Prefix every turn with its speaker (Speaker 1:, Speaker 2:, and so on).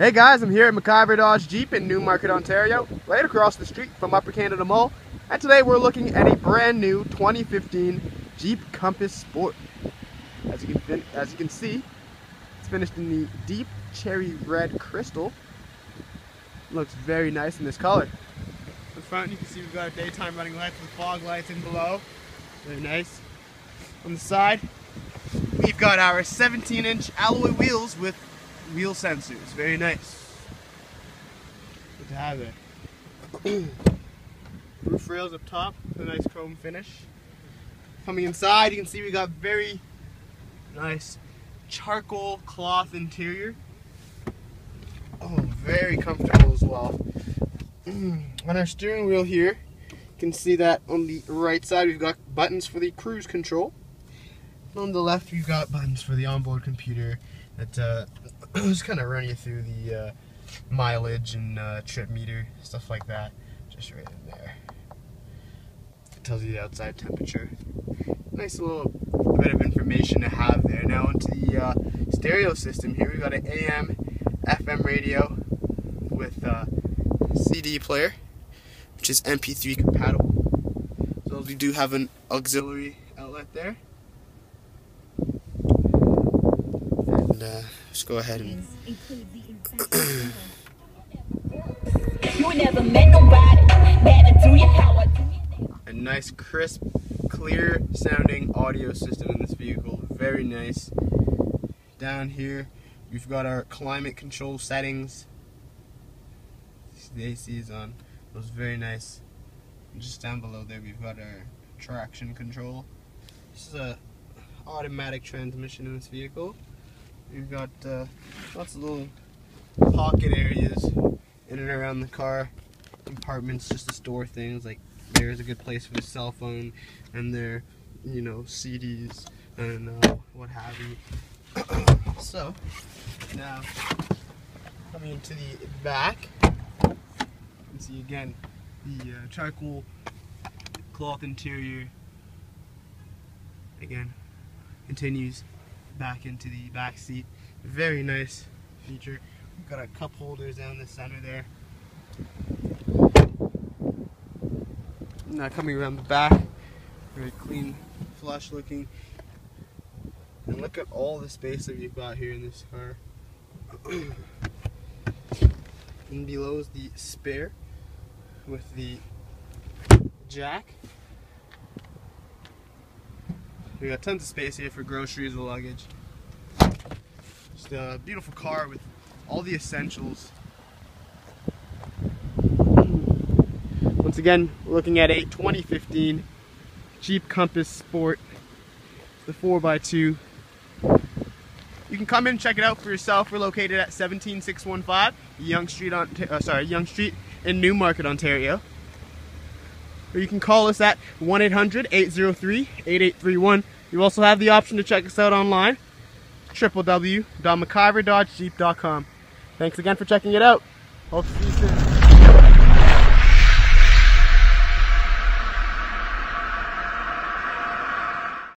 Speaker 1: Hey guys, I'm here at MacIver Dodge Jeep in Newmarket, Ontario, right across the street from Upper Canada Mall. And today we're looking at a brand new 2015 Jeep Compass Sport. As you can, as you can see, it's finished in the deep cherry red crystal. Looks very nice in this color. In front you can see we've got our daytime running lights with fog lights in below. Very nice. On the side, we've got our 17 inch alloy wheels with wheel sensors. Very nice. Good to have it. Roof rails up top, a nice chrome finish. Coming inside, you can see we got very nice charcoal cloth interior. Oh, very comfortable as well. On our steering wheel here, you can see that on the right side we've got buttons for the cruise control. On the left we've got buttons for the onboard computer that uh, just kind of run you through the uh, mileage and uh, trip meter, stuff like that. Just right in there. It tells you the outside temperature. Nice little bit of information to have there. Now into the uh, stereo system here, we've got an AM, FM radio with uh, CD player, which is MP3 compatible. So we do have an auxiliary outlet there. And uh, just go ahead and. you never met nobody do you how I do A nice, crisp, clear sounding audio system in this vehicle. Very nice. Down here, we've got our climate control settings. The AC is on. It was very nice. And just down below there, we've got our traction control. This is a automatic transmission in this vehicle. We've got uh, lots of little pocket areas in and around the car, compartments just to store things. Like there's a good place for the cell phone and their, you know, CDs and uh, what have you. so now coming into the back, you can see again the uh, charcoal cloth interior. Again, continues back into the back seat. Very nice feature. We've got our cup holders down the center there. Now coming around the back, very clean, flush looking. And look at all the space that we've got here in this car. and below is the spare with the jack. We got tons of space here for groceries and luggage. Just a beautiful car with all the essentials. Once again, we're looking at a 2015 Jeep Compass Sport, the 4x2. You can come in and check it out for yourself. We're located at 17615 Young Street, on, uh, sorry, Yonge Street in Newmarket, Ontario or you can call us at 1-800-803-8831. You also have the option to check us out online, www.maciverdodgejeep.com. Thanks again for checking it out. Hope to see you soon.